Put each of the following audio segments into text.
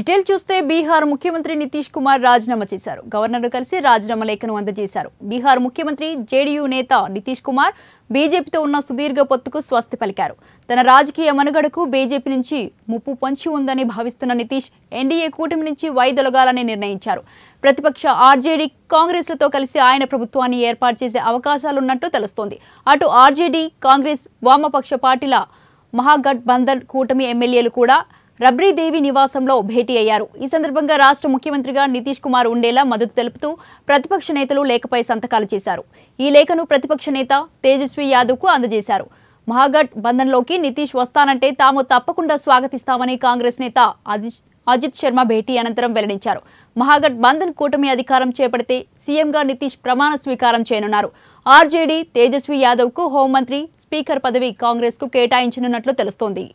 Detail చూస్తే బీహార్ ముఖ్యమంత్రి నితీష్ కుమార్ రాజీనామా చేశారు. గవర్నర్ కలిసి రాజీనామా లేఖను అందజేశారు. బీహార్ ముఖ్యమంత్రి జేడీయూ నేత నితీష్ కుమార్ బీజేపీతో ఉన్న సుదీర్ఘ పొత్తుకు స్వస్తి పలికారు. తన రాజకీయ మనుగడకు బీజేపీ నుంచి ముప్పు పొంచి ఉందని భావిస్తున్న నితీష్ ఎన్డీఏ కూటమి నుంచి వైదొలగాలని నిర్ణయించారు. ప్రతిపక్ష ఆర్జేడీ కాంగ్రెస్లతో కలిసి ఆయన ప్రభుత్వాన్ని ఏర్పాటు చేసే అవకాశాలున్నట్టు తెలుస్తోంది. అటు ఆర్జేడీ కాంగ్రెస్ వామపక్ష పార్టీల మహాగఠబంధన్ కూటమి ఎమ్మెల్యేలు కూడా రబ్రీదేవి నివాసంలో భేటీ అయ్యారు. ఈ సందర్భంగా రాష్ట్ర ముఖ్యమంత్రిగా నితీష్ కుమార్ ఉండేలా మద్దతు తెలుపుతూ ప్రతిపక్ష నేతలు లేఖపై సంతకాలు చేశారు. ఈ లేఖను ప్రతిపక్ష నేత తేజస్వి యాదవ్కు అందజేశారు. మహాగఠ్ బంధన్లోకి నితీష్ వస్తానంటే తాము తప్పకుండా స్వాగతిస్తామని కాంగ్రెస్ నేత అజిత్ అజిత్ శర్మ భేటీ అనంతరం వెల్లడించారు. మహాగఠ్ బంధన్ కూటమి అధికారం చేపడితే సీఎంగా నితీష్ ప్రమాణ స్వీకారం చేయనున్నారు. ఆర్జేడీ తేజస్వి యాదవ్కు హోంమంత్రి స్పీకర్ పదవి కాంగ్రెస్కు కేటాయించనున్నట్లు తెలుస్తోంది.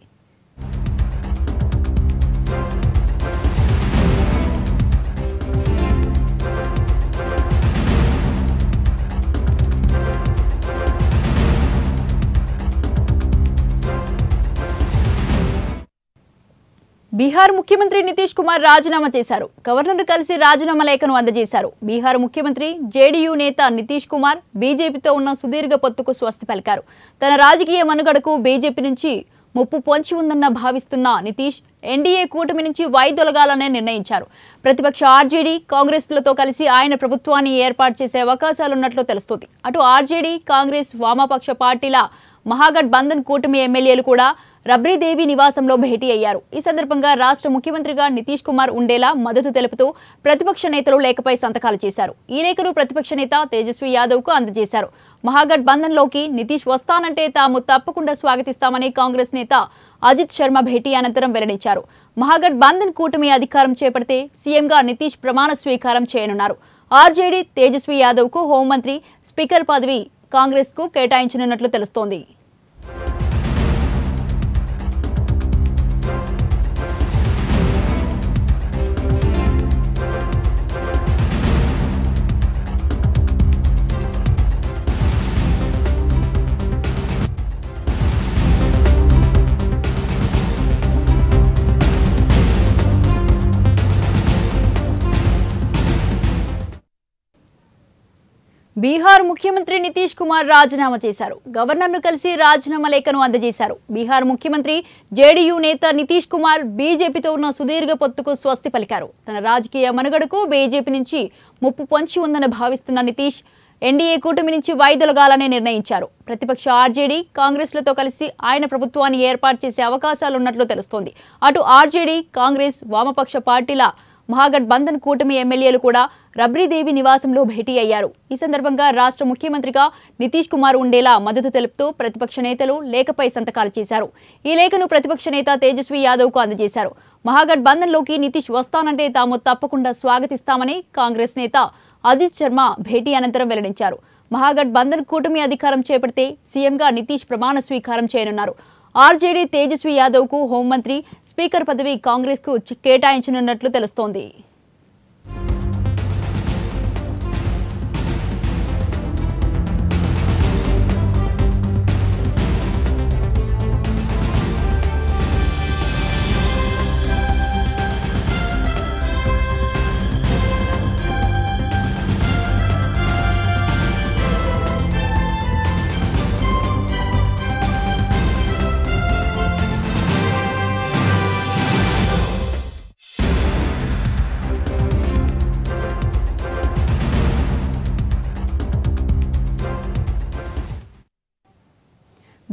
బీహార్ ముఖ్యమంత్రి నితీష్ కుమార్ రాజీనామా చేశారు. గవర్నర్ కలిసి రాజీనామా లేఖను అందజేశారు. బీహార్ ముఖ్యమంత్రి జేడీయూ నేత నితీష్ కుమార్ బీజేపీతో ఉన్న సుదీర్ఘ పొత్తుకు స్వస్తి పలికారు. తన రాజకీయ మనుగడకు బీజేపీ నుంచి ముప్పు పొంచి ఉందన్న భావిస్తున్న నితీష్ ఎన్డీఏ కూటమి నుంచి వైదొలగాలనే నిర్ణయించారు. ప్రతిపక్ష ఆర్జేడీ కాంగ్రెస్లతో కలిసి ఆయన ప్రభుత్వాన్ని ఏర్పాటు చేసే అవకాశాలున్నట్లు తెలుస్తోంది. అటు ఆర్జేడీ కాంగ్రెస్ వామపక్ష పార్టీల మహాగఠ్ బంధన్ కూటమి ఎమ్మెల్యేలు కూడా రబ్రీదేవి నివాసంలో భేటీ అయ్యారు. ఈ సందర్భంగా రాష్ట్ర ముఖ్యమంత్రిగా నితీష్ కుమార్ ఉండేలా మద్దతు తెలుపుతూ ప్రతిపక్ష నేతలు లేఖపై సంతకాలు చేశారు. ఈ లేఖను ప్రతిపక్ష నేత తేజస్వి యాదవ్కు అందజేశారు మహాగఠబంధన్లోకి నితీష్ వస్తానంటే తాము తప్పకుండా స్వాగతిస్తామని కాంగ్రెస్ నేత అజిత్ శర్మ భేటీ అనంతరం వెల్లడించారు. మహాగఠబంధన్ కూటమి అధికారం చేపడితే సీఎంగా నితీష్ ప్రమాణ స్వీకారం చేయనున్నారు. ఆర్జేడీ తేజస్వి యాదవ్కు హోంమంత్రి స్పీకర్ పదవి కాంగ్రెస్కు కేటాయించనున్నట్లు తెలుస్తోంది. బీహార్ ముఖ్యమంత్రి నితీష్ కుమార్ రాజీనామా చేశారు. గవర్నర్ను కలిసి రాజీనామా లేఖను అందజేశారు. బీహార్ ముఖ్యమంత్రి జేడీయూ నేత నితీష్ కుమార్ బీజేపీతో ఉన్న సుదీర్ఘ పొత్తుకు స్వస్తి పలికారు. తన రాజకీయ మనుగడకు బీజేపీ నుంచి ముప్పు పొంచి ఉందని భావిస్తున్న నితీష్ ఎన్డీఏ కూటమి నుంచి వైదొలగాలని నిర్ణయించారు. ప్రతిపక్ష ఆర్జేడీ కాంగ్రెస్లతో కలిసి ఆయన ప్రభుత్వాన్ని ఏర్పాటు చేసే అవకాశాలున్నట్లు తెలుస్తోంది. అటు ఆర్జేడీ కాంగ్రెస్ వామపక్ష పార్టీల మహాగఠబంధన్ కూటమి ఎమ్మెల్యేలు కూడా రబ్రీదేవి నివాసంలో భేటీ అయ్యారు. ఈ సందర్భంగా రాష్ట్ర ముఖ్యమంత్రిగా నితీష్ కుమార్ ఉండేలా మద్దతు తెలుపుతూ ప్రతిపక్ష నేతలు లేఖపై సంతకాలు చేశారు. ఈ లేఖను ప్రతిపక్ష నేత తేజస్వి యాదవ్కు అందజేశారు. మహాగఠబంధన్లోకి నితీష్ వస్తానంటే తాము తప్పకుండా స్వాగతిస్తామని కాంగ్రెస్ నేత అజిత్ శర్మ భేటీ అనంతరం వెల్లడించారు. మహాగఠ్ బంధన్ కూటమి అధికారం చేపడితే సీఎంగా నితీష్ ప్రమాణ స్వీకారం చేయనున్నారు. ఆర్జేడీ తేజస్వి యాదవ్కు హోంమంత్రి స్పీకర్ పదవి కాంగ్రెస్కు కేటాయించనున్నట్లు తెలుస్తోంది.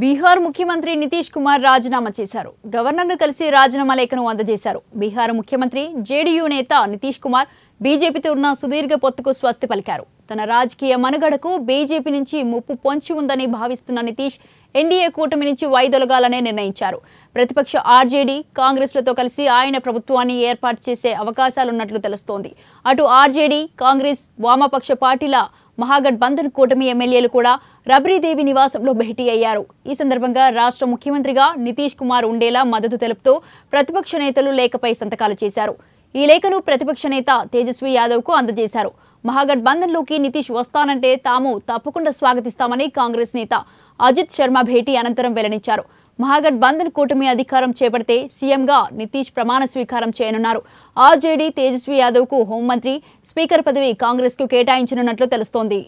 బీహార్ ముఖ్యమంత్రి నితీష్ కుమార్ రాజీనామా చేశారు. గవర్నర్ను కలిసి రాజీనామా లేఖను అందజేశారు. బీహార్ ముఖ్యమంత్రి జేడీయూ నేత నితీష్ కుమార్ బీజేపీతో ఉన్న సుదీర్ఘ పొత్తుకు స్వస్తి పలికారు. తన రాజకీయ మనుగడకు బీజేపీ నుంచి ముప్పు పొంచి ఉందని భావిస్తున్న నితీష్ ఎన్డీఏ కూటమి నుంచి వైదొలగాలనే నిర్ణయించారు. ప్రతిపక్ష ఆర్జేడీ కాంగ్రెస్లతో కలిసి ఆయన ప్రభుత్వాన్ని ఏర్పాటు చేసే అవకాశాలున్నట్లు తెలుస్తోంది. అటు ఆర్జేడీ కాంగ్రెస్ వామపక్ష పార్టీల మహాగఠబంధన్ కూటమి ఎమ్మెల్యేలు కూడా రబ్రీదేవి నివాసంలో భేటీ అయ్యారు. ఈ సందర్భంగా రాష్ట్ర ముఖ్యమంత్రిగా నితీష్ కుమార్ ఉండేలా మద్దతు తెలుపుతూ ప్రతిపక్ష నేతలు లేఖపై సంతకాలు చేశారు. ఈ లేఖను ప్రతిపక్ష నేత తేజస్వి యాదవ్కు అందజేశారు. మహాగఠబంధన్లోకి నితీష్ వస్తానంటే తాము తప్పకుండా స్వాగతిస్తామని కాంగ్రెస్ నేత అజిత్ శర్మ భేటీ అనంతరం వెల్లడించారు. మహాగఠబంధన్ కూటమి అధికారం చేపడితే సీఎంగా నితీష్ ప్రమాణ స్వీకారం చేయనున్నారు. ఆర్జేడీ తేజస్వి యాదవ్కు హోంమంత్రి స్పీకర్ పదవి కాంగ్రెస్కు కేటాయించనున్నట్లు తెలుస్తోంది.